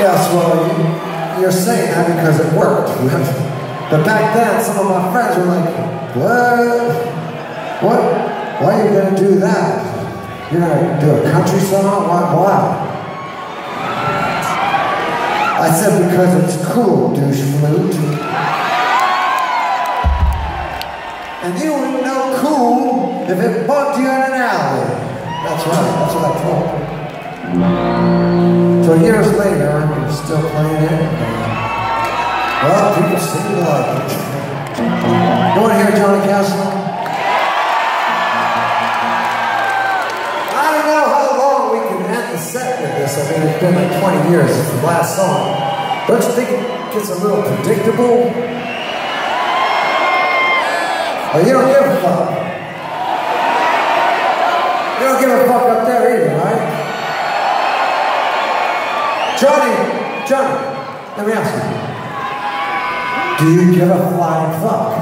Yes, well, you, you're saying that because it worked. but back then, some of my friends were like, what? What? Why are you going to do that? You're going to do a country song? Why? Why? I said because it's cool, douche flute. And you wouldn't know cool if it bumped you in an alley. That's right, that's what I told you. So years later, still playing it. Well, people to like it. You want to hear Johnny Castle? I don't know how long we can end the set with this. I mean, it's been like 20 years since the last song. Don't you think it gets a little predictable? Well, you don't give a fuck. You don't give a fuck up there either, right? Johnny, Johnny, let me ask you. Do you give a flying fuck?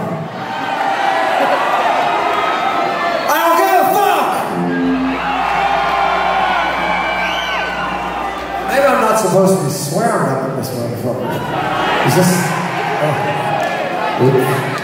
I don't give a fuck! Maybe I'm not supposed to be swearing at this motherfucker. Is this... Oh. Oops.